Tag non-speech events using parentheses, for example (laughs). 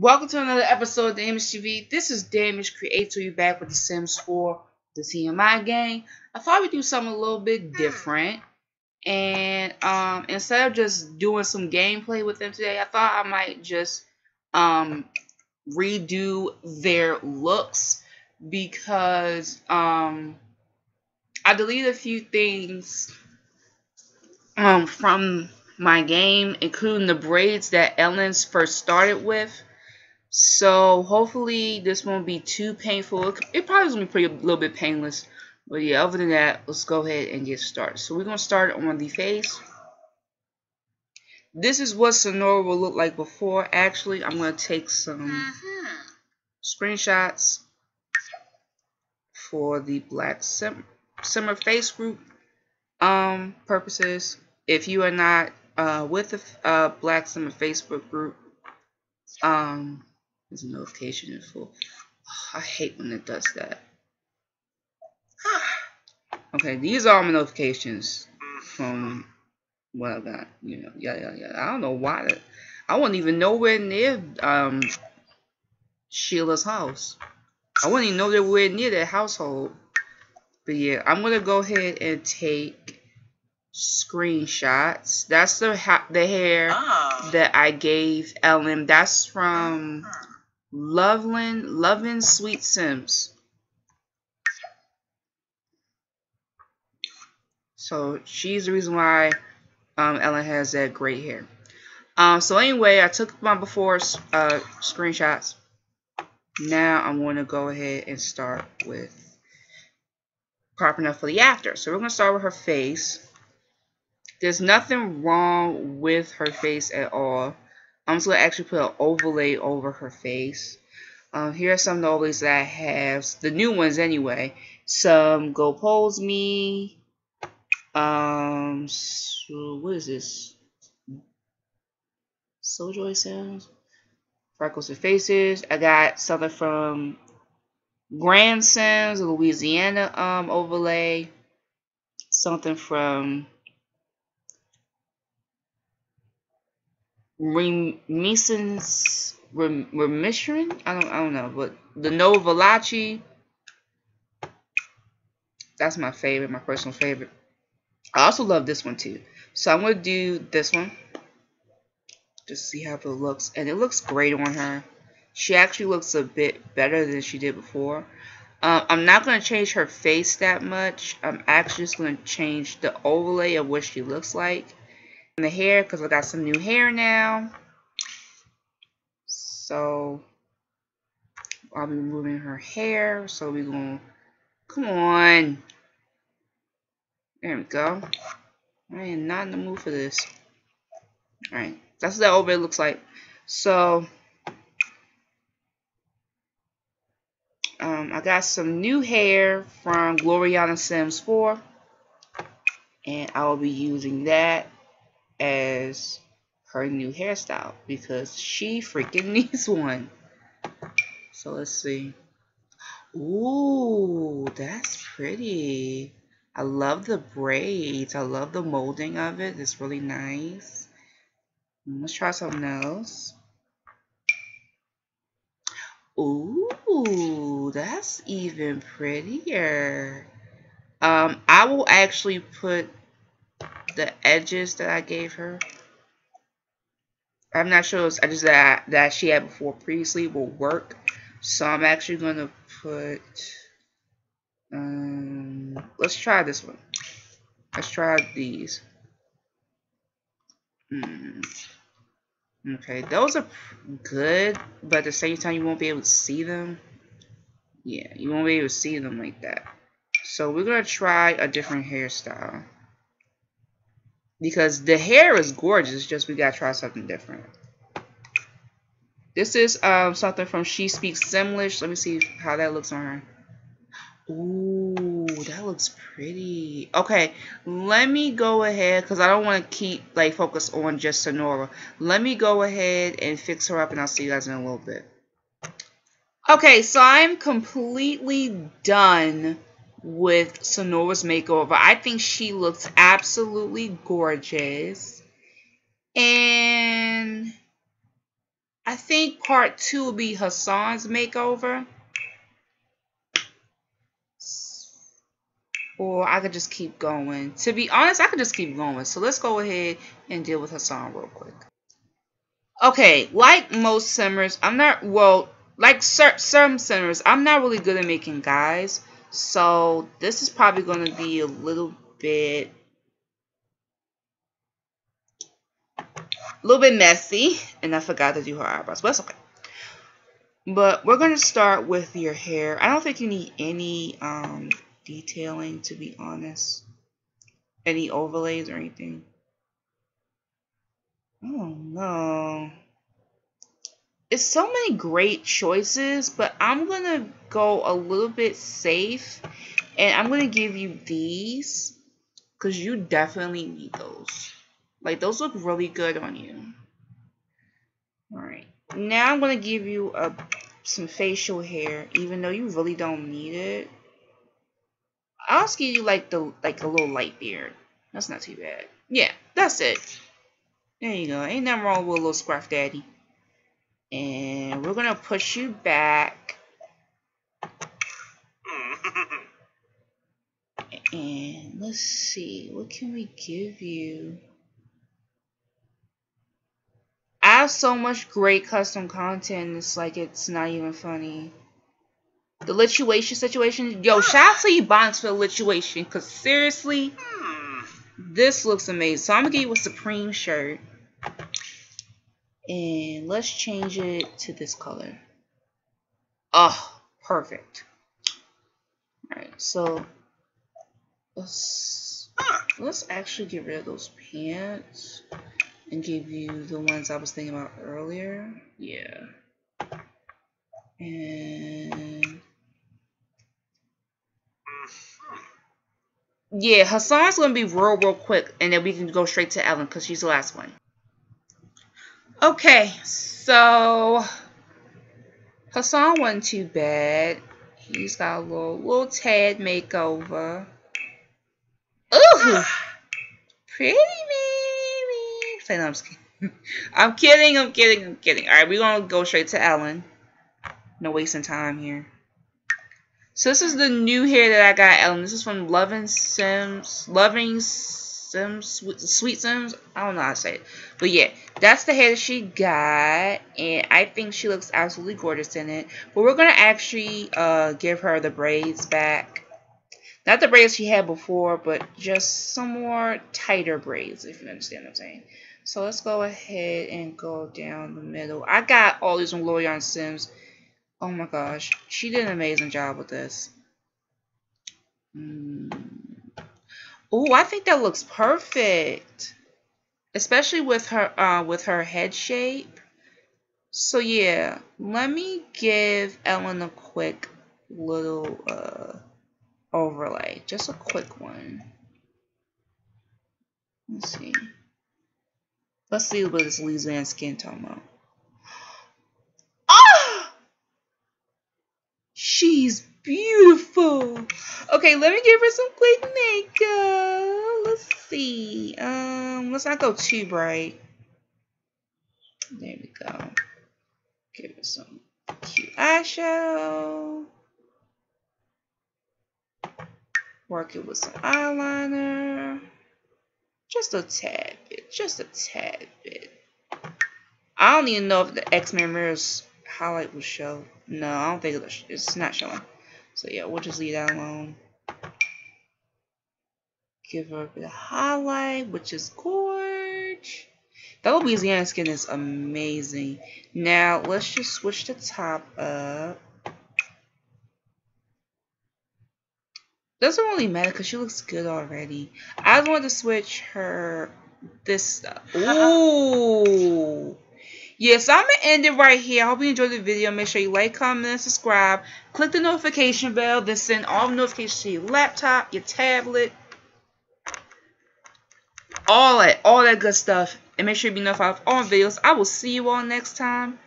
Welcome to another episode of Damaged TV. This is Damage Creator. You back with The Sims 4, the TMI game. I thought we'd do something a little bit different. And um, instead of just doing some gameplay with them today, I thought I might just um, redo their looks because um, I deleted a few things um, from my game, including the braids that Ellen's first started with. So hopefully this won't be too painful. It probably going to be pretty a little bit painless. But yeah, other than that, let's go ahead and get started. So we're going to start on the face. This is what Sonora will look like before. Actually, I'm going to take some uh -huh. screenshots for the Black Sim Simmer face group um, purposes. If you are not uh, with the uh, Black Simmer Facebook group, um, there's a notification info. Oh, ah, I hate when it does that. Ah. okay, these are my notifications from what I got. You know, yeah, yeah, yeah. I don't know why. That, I wasn't even nowhere near um Sheila's house. I wouldn't even know they were near their household. But yeah, I'm gonna go ahead and take screenshots. That's the the hair oh. that I gave Ellen. That's from Loveland, Lovin' Sweet Sims. So she's the reason why um, Ellen has that great hair. Um, so anyway, I took my before uh, screenshots. Now I'm going to go ahead and start with proper enough for the after. So we're going to start with her face. There's nothing wrong with her face at all. I'm just going to actually put an overlay over her face. Um, here are some of the overlays that I have. The new ones anyway. Some Go Pose Me. Um, so what is this? Souljoy Sounds. Freckles and Faces. I got something from Grand Sims, Louisiana um, overlay. Something from Remissions Remission? I don't I don't know, but the Novalachi. That's my favorite, my personal favorite. I also love this one too. So I'm gonna do this one. Just see how it looks. And it looks great on her. She actually looks a bit better than she did before. Um, I'm not going to change her face that much. I'm actually just going to change the overlay of what she looks like the hair because I got some new hair now. So I'll be removing her hair. So we're going to come on. There we go. I am not in the mood for this. Alright. That's what that overlay looks like. So um, I got some new hair from Gloriana Sims 4. And I will be using that as her new hairstyle because she freaking (laughs) needs one. So let's see. Ooh, that's pretty. I love the braids. I love the molding of it. It's really nice. Let's try something else. Ooh, that's even prettier. Um, I will actually put the edges that I gave her. I'm not sure it's edges that, I, that she had before previously will work. So I'm actually going to put, um, let's try this one. Let's try these. Mm. Okay, those are good, but at the same time, you won't be able to see them. Yeah, you won't be able to see them like that. So we're going to try a different hairstyle because the hair is gorgeous. Just we gotta try something different. This is um, something from She Speaks Simlish. Let me see how that looks on her. Ooh, that looks pretty. Okay, let me go ahead because I don't want to keep like focus on just Sonora. Let me go ahead and fix her up, and I'll see you guys in a little bit. Okay, so I'm completely done with Sonora's makeover. I think she looks absolutely gorgeous. And I think part two will be Hassan's makeover. Or I could just keep going. To be honest, I could just keep going. So let's go ahead and deal with Hassan real quick. Okay, like most simmers, I'm not, well, like some simmers, I'm not really good at making guys. So this is probably going to be a little bit a little bit messy, and I forgot to do her eyebrows, but that's okay. But we're going to start with your hair. I don't think you need any um, detailing, to be honest. Any overlays or anything. Oh, no. It's so many great choices, but I'm going to go a little bit safe. And I'm going to give you these. Because you definitely need those. Like, those look really good on you. Alright. Now I'm going to give you a some facial hair, even though you really don't need it. I'll just give you like the like a little light beard. That's not too bad. Yeah, that's it. There you go. Ain't nothing wrong with a little scruff daddy. And we're gonna push you back. And let's see, what can we give you? I have so much great custom content. It's like it's not even funny. The lituation situation. Yo, shout out to you Bonks for the lituation. Because seriously, this looks amazing. So I'm going to give you a Supreme shirt. And let's change it to this color. Oh, perfect. Alright, so let's hmm, let's actually get rid of those pants and give you the ones I was thinking about earlier. Yeah. And yeah, Hassan's gonna be real, real quick, and then we can go straight to Ellen because she's the last one. Okay, so Hassan wasn't too bad. He's got a little, little tad makeover. Ooh, pretty Say no, (laughs) I'm kidding. I'm kidding, I'm kidding, I'm kidding. Alright, we're gonna go straight to Ellen. No wasting time here. So this is the new hair that I got, Ellen. This is from Loving Sims. Loving Sims. Some sweet Sims. I don't know how to say it. But yeah, that's the hair that she got. And I think she looks absolutely gorgeous in it. But we're going to actually uh, give her the braids back. Not the braids she had before, but just some more tighter braids, if you understand what I'm saying. So let's go ahead and go down the middle. I got all these on Lorian Sims. Oh my gosh. She did an amazing job with this. Mm. Oh, I think that looks perfect. Especially with her uh, with her head shape. So yeah, let me give Ellen a quick little uh, overlay. Just a quick one. Let's see. Let's see what this Louisiana skin tone about. Ah! She's beautiful. Okay, let me give her some quick makeup. Let's see. Um, let's not go too bright. There we go. Give her some cute eyeshadow. Work it with some eyeliner. Just a tad bit. Just a tad bit. I don't even know if the Xmiramira highlight will show. No, I don't think it's not showing. So yeah, we'll just leave that alone. Give her a bit of highlight, which is gorge. That Louisiana skin is amazing. Now, let's just switch the top up. Doesn't really matter because she looks good already. I want to switch her this stuff. Ooh. Yes, I'm going to end it right here. I hope you enjoyed the video. Make sure you like, comment, and subscribe. Click the notification bell. Then send all notifications to your laptop, your tablet. All that. All that good stuff. And make sure you be notified of all videos. I will see you all next time.